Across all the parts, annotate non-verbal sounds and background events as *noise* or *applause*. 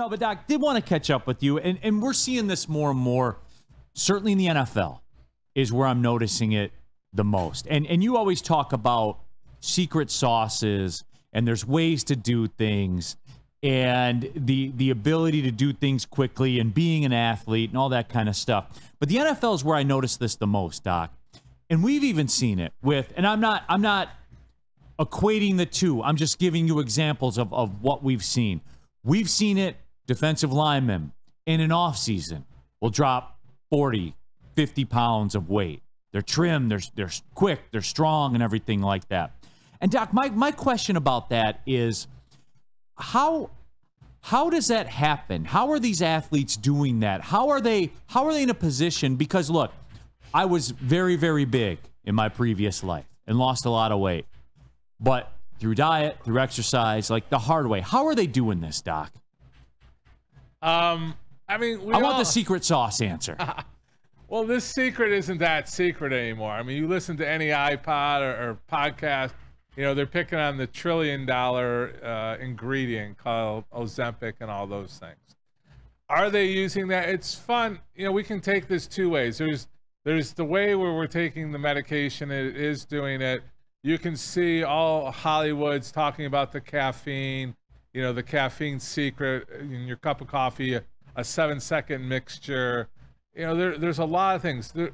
No, but Doc did want to catch up with you, and and we're seeing this more and more. Certainly in the NFL is where I'm noticing it the most. And and you always talk about secret sauces, and there's ways to do things, and the the ability to do things quickly, and being an athlete, and all that kind of stuff. But the NFL is where I notice this the most, Doc. And we've even seen it with, and I'm not I'm not equating the two. I'm just giving you examples of, of what we've seen. We've seen it, defensive linemen in an offseason will drop 40, 50 pounds of weight. They're trim, they're, they're quick, they're strong, and everything like that. And Doc, my, my question about that is how how does that happen? How are these athletes doing that? How are they how are they in a position? Because look, I was very, very big in my previous life and lost a lot of weight but through diet, through exercise, like the hard way. How are they doing this, Doc? Um, I mean, I want the secret sauce answer. *laughs* well, this secret isn't that secret anymore. I mean, you listen to any iPod or, or podcast, you know, they're picking on the trillion dollar uh, ingredient called Ozempic and all those things. Are they using that? It's fun. You know, we can take this two ways. There's there's the way where we're taking the medication. It is doing it you can see all Hollywood's talking about the caffeine, you know, the caffeine secret in your cup of coffee, a, seven second mixture. You know, there, there's a lot of things. There,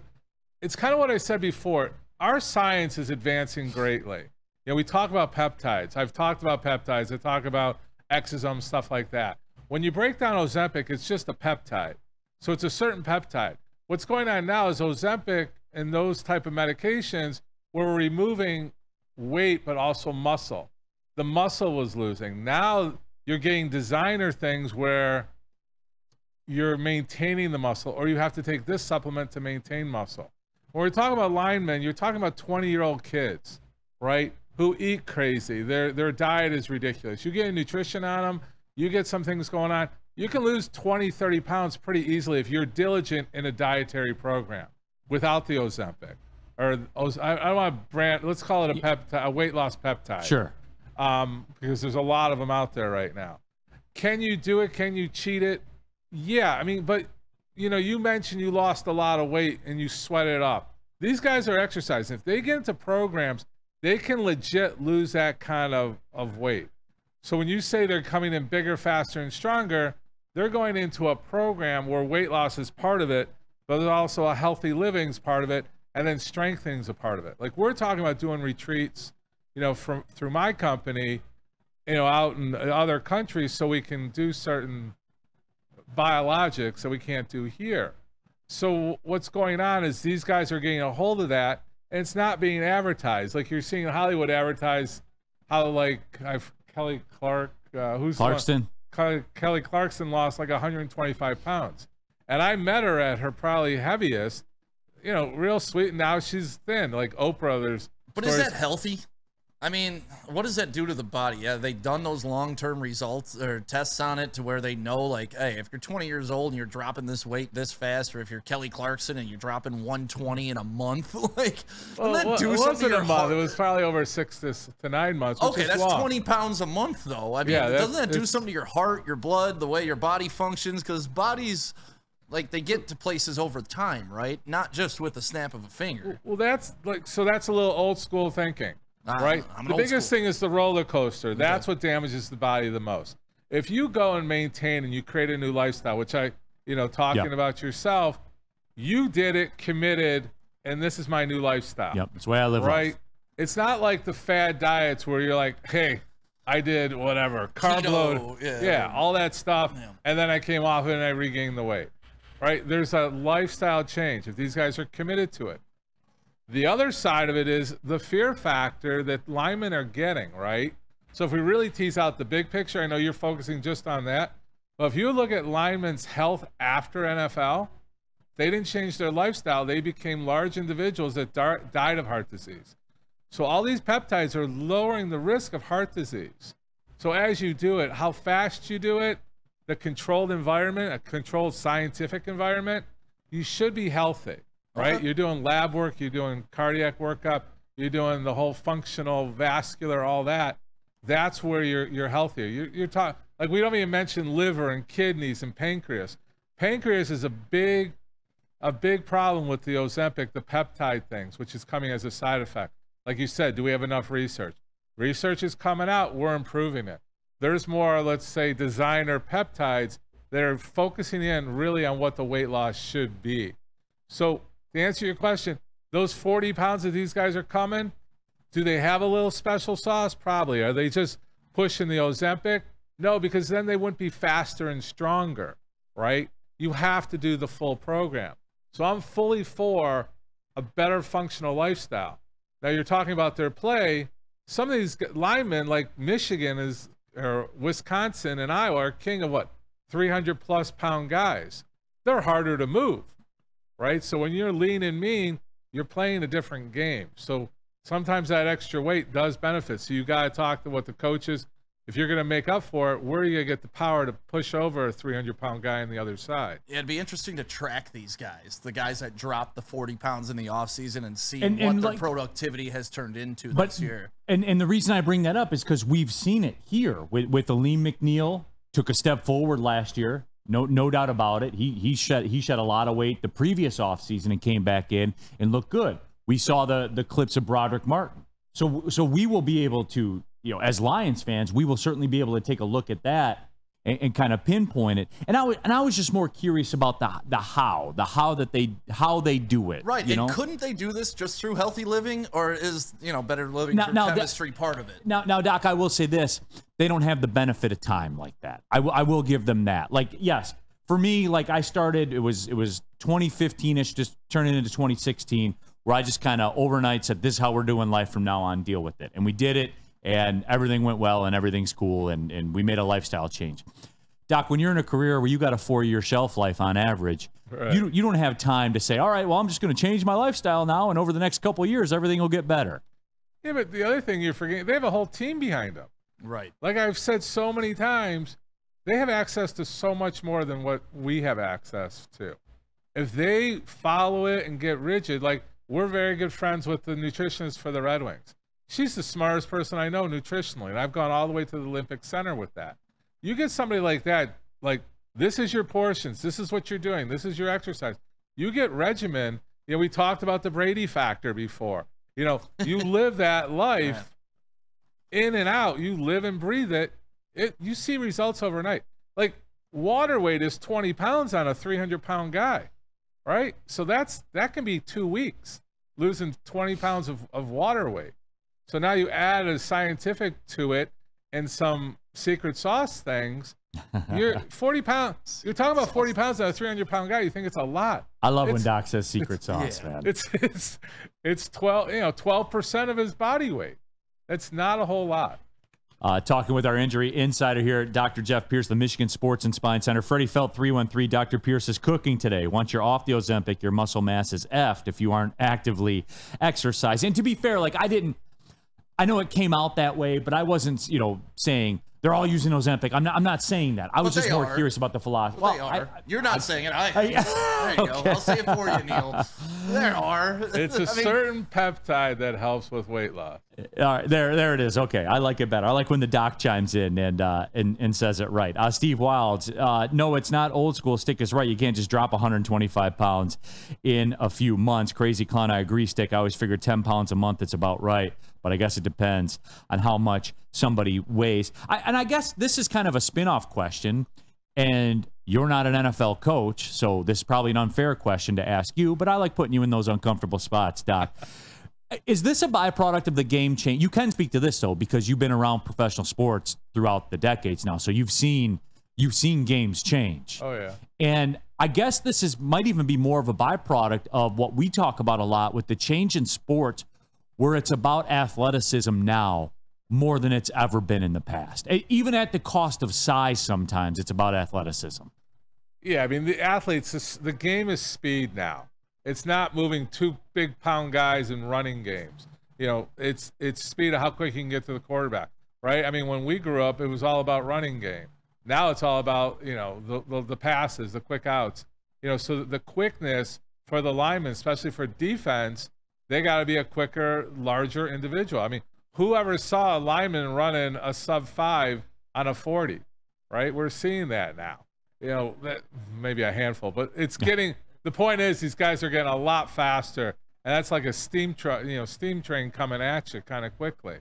it's kind of what I said before. Our science is advancing greatly. You know, we talk about peptides. I've talked about peptides. I talk about exosomes, stuff like that. When you break down Ozempic, it's just a peptide. So it's a certain peptide. What's going on now is Ozempic and those type of medications we're removing weight but also muscle. The muscle was losing. Now you're getting designer things where you're maintaining the muscle, or you have to take this supplement to maintain muscle. When we're talking about linemen, you're talking about 20 year old kids, right? Who eat crazy. Their their diet is ridiculous. You get nutrition on them, you get some things going on. You can lose 20, 30 pounds pretty easily if you're diligent in a dietary program without the Ozempic or I, I want to brand. Let's call it a peptide, a weight loss peptide. Sure. Um, because there's a lot of them out there right now. Can you do it? Can you cheat it? Yeah, I mean, but you know, you mentioned you lost a lot of weight and you sweat it up. These guys are exercising. If they get into programs, they can legit lose that kind of, of weight. So when you say they're coming in bigger, faster, and stronger, they're going into a program where weight loss is part of it, but also a healthy living's part of it and then strengthening's a part of it. Like we're talking about doing retreats, you know, from through my company, you know, out in other countries, so we can do certain biologics that we can't do here. So what's going on is these guys are getting a hold of that, and it's not being advertised. Like you're seeing Hollywood advertise how like I've Kelly Clark, uh, who's Clarkson. Kelly, Kelly Clarkson lost like 125 pounds, and I met her at her probably heaviest, you know, real sweet. And now she's thin, like Oprah. There's but stories. is that healthy? I mean, what does that do to the body? Have they done those long-term results or tests on it to where they know, like, hey, if you're 20 years old and you're dropping this weight this fast, or if you're Kelly Clarkson and you're dropping 120 in a month, *laughs* like, well, that do it wasn't a month. Heart? It was probably over six to, to nine months. Okay, that's long. 20 pounds a month, though. I mean, yeah, doesn't that do something to your heart, your blood, the way your body functions? Because bodies like they get to places over time, right? Not just with the snap of a finger. Well, that's like so. That's a little old school thinking, right? the biggest school. thing is the roller coaster. That's okay. what damages the body the most. If you go and maintain and you create a new lifestyle, which I, you know, talking yep. about yourself, you did it, committed, and this is my new lifestyle. Yep, that's the way I live. Right? Life. It's not like the fad diets where you're like, hey, I did whatever carb Keto, load, yeah, yeah, all that stuff, yeah. and then I came off it and I regained the weight right? There's a lifestyle change if these guys are committed to it. The other side of it is the fear factor that linemen are getting, right? So if we really tease out the big picture, I know you're focusing just on that. But if you look at linemen's health after NFL, they didn't change their lifestyle. They became large individuals that died of heart disease. So all these peptides are lowering the risk of heart disease. So as you do it, how fast you do it, the controlled environment, a controlled scientific environment, you should be healthy, Uh-huh. right? Okay. You're doing lab work, you're doing cardiac workup, you're doing the whole functional, vascular, all that. That's where you're you're healthier. You're, you're talking Like we don't even mention liver and kidneys and pancreas. Pancreas is a big, a big problem with the Ozempic, the peptide things, which is coming as a side effect. Like you said, do we have enough research? Research is coming out. We're improving it. There's more, let's say, designer peptides that are focusing in really on what the weight loss should be. So to answer your question, those 40 pounds that these guys are coming, do they have a little special sauce? Probably. Are they just pushing the Ozempic? No, because then they wouldn't be faster and stronger, right? You have to do the full program. So I'm fully for a better functional lifestyle. Now you're talking about their play. Some of these linemen, like Michigan is or Wisconsin and Iowa, are king of what 300 plus pound guys. They're harder to move, right? So when you're lean and mean, you're playing a different game. So sometimes that extra weight does benefit. So you got to talk to what the coaches if you're going to make up for it, where are you going to get the power to push over a 300 pound guy on the other side? Yeah, it'd be interesting to track these guys, the guys that dropped the 40 pounds in the offseason and see And- what and, their like- productivity has turned into But this year. and and the reason I bring that up is because we've seen it here with with Alim McNeill took a step forward last year. No no doubt about it. He he shed he shed a lot of weight the previous offseason and came back in and looked good. We saw the the clips of Brodric Martin. So so we will be able to you know as Lions fans we will certainly be able to take a look at that and, and kind of pinpoint it. And I was and I was just more curious about the the how the how that they how they do it. Right. You and know? couldn't they do this just through healthy living or is, you know, better living Now- through now that- chemistry part of it? Now, now, Doc, I will say this: they don't have the benefit of time like that. I will- I will give them that. Like, yes, for me, like I started, it was it was 2015ish, just turning into 2016, where I just kind of overnight said, "This is how we're doing life from now on. Deal with it," and we did it, and everything went well, and everything's cool, and and we made a lifestyle change. Doc, when you're in a career where you got a four year shelf life on average, Right. you you don't have time to say, "All right, well, I'm just going to change my lifestyle now, and over the next couple of years, everything will get better." Yeah, but the other thing you're forgetting, they have a whole team behind them. Right. Like I've said so many times, they have access to so much more than what we have access to. If they follow it and get rigid, like we're very good friends with the nutritionist for the Red Wings. She's the smartest person I know nutritionally, and I've gone all the way to the Olympic Center with that. You get somebody like that, like this is your portions, this is what you're doing, this is your exercise. You get regimen. You know, we talked about the Brady factor before. You know, *laughs* you live that life in and out. You live and breathe it. It you see results overnight. Like water weight is 20 pounds on a 300 pound guy, right? So that's that can be two weeks losing 20 pounds of, of water weight. So now you add a scientific to it and some secret sauce things. You're *laughs* 40 pounds. You're talking about 40 pounds on a 300 pound guy. You think it's a lot. I love when Doc says secret *laughs* sauce, yeah. man. It's it's it's 12 you know 12 percent of his body weight. That's not a whole lot. Uh, talking with our injury insider here, Dr. Jeff Pierce, the Michigan Sports and Spine Center. Freddie Felt 313. Dr. Pierce is cooking today. Once you're off the Ozempic, your muscle mass is effed if you aren't actively exercising. And to be fair, like I didn't, I know it came out that way, but I wasn't, you know, saying they're all using Ozempic. I'm not, I'm not saying that. I was But just more are. curious about the philosophy. Well, they are. I- You're not saying it. I, I- there you go. I'll say it for you, Neal. There are. *laughs* It's *laughs* a I mean, certain peptide that helps with weight loss. All right, there, there it is. Okay, I like it better. I like when the doc chimes in and uh, and, and says it right. Uh, Steve Wilds, uh, no, it's not old school. Stick is right. You can't just drop 125 pounds in a few months. Crazy clown, I agree. Stick, I always figured 10 pounds a month. It's about right, but I guess it depends on how much somebody weighs. I, and I guess this is kind of a spin-off question. And you're not an NFL coach, so this is probably an unfair question to ask you. But I like putting you in those uncomfortable spots, Doc. *laughs* Is this a byproduct of the game change? You can speak to this though, because you've been around professional sports throughout the decades now, so you've seen you've seen games change. Oh yeah. And I guess this is might even be more of a byproduct of what we talk about a lot with the change in sports, where it's about athleticism now more than it's ever been in the past. Even at the cost of size, sometimes it's about athleticism. Yeah, I mean the athletes. The game is speed now. It's not moving two big pound guys in running games. You know, it's it's speed of how quick you can get to the quarterback, right? I mean, when we grew up, it was all about running game. Now it's all about you know the the, the passes, the quick outs. You know, so the quickness for the linemen, especially for defense, they got to be a quicker, larger individual. I mean, whoever saw a lineman running a sub five on a forty? right? We're seeing that now. You know, that maybe a handful, but it's getting. the point is, these guys are getting a lot faster, and that's like a steam truck, you know, steam train coming at you kind of quickly.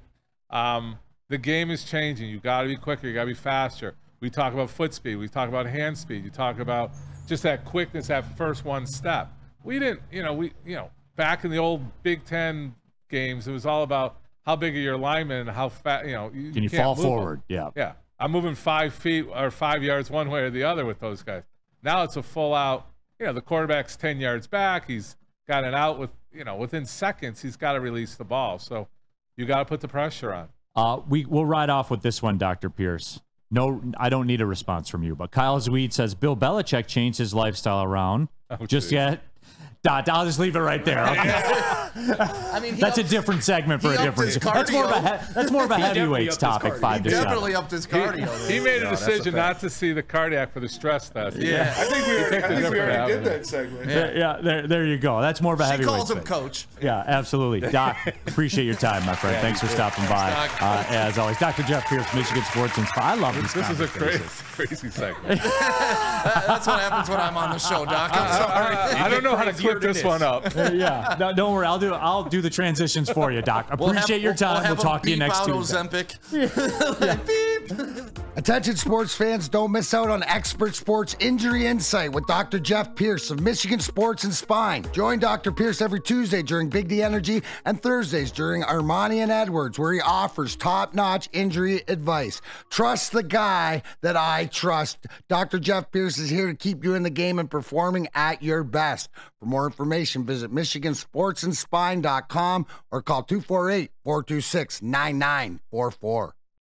Um, the game is changing. You got to be quicker. You got to be faster. We talk about foot speed. We talk about hand speed. You talk about just that quickness, that first one step. We didn't, you know, we, you know, back in the old Big Ten games, it was all about how big are your linemen and how fast, you know, you, Can you fall forward? Yeah. Yeah, I'm moving five feet or five yards one way or the other with those guys. Now it's a full out. You know, the quarterback's ten yards back. He's got an out with you know within seconds. He's got to release the ball. So you got to put the pressure on. Uh, we we'll ride off with this one, Doctor Pierce. No, I don't need a response from you. But Kyle Zweed says Bill Belichick changed his lifestyle around. Oh, just geez. yet. Dot. I'll just leave it right there. *laughs* I mean, he That's a different segment for a different. his That's more of a that's more of a *laughs* definitely heavyweights topic. Five He to seven. definitely upped his He, cardio. he made a No, that's a decision fact. not to see the cardiac for the stress test. Yeah. I think we, He already, picked a I think we different already did that segment. Yeah. Yeah, there, there you go. That's more of a She heavyweight. calls him thing. coach. Yeah, absolutely. *laughs* Doc, appreciate your time, my friend. Thanks for stopping by. Uh, as always, Dr. Jeff Pierce, Michigan Sports and I love these This is a crazy, conversations. crazy segment. That's what happens when I'm on the show, Doc. I'm uh, uh, sorry. Uh, I don't know how to crazier clip than this this. one up. *laughs* Uh, yeah, no, don't worry. I'll do I'll do the transitions for you, Doc. We'll have- Appreciate your we'll- time. We'll, have him talk to you beep next out Tuesday. Ozempic. *laughs* *laughs* Beep. Attention sports fans, don't miss out on expert sports injury insight with Dr. Jeff Pierce of Michigan Sports and Spine. Join Dr. Pierce every Tuesday during Big D Energy and Thursdays during Ermanni and Edwards, where he offers top notch injury advice. Trust the guy that I trust. Dr. Jeff Pierce is here to keep you in the game and performing at your best. For more information, visit MichiganSportsandSpine.com or call 248 426 9944.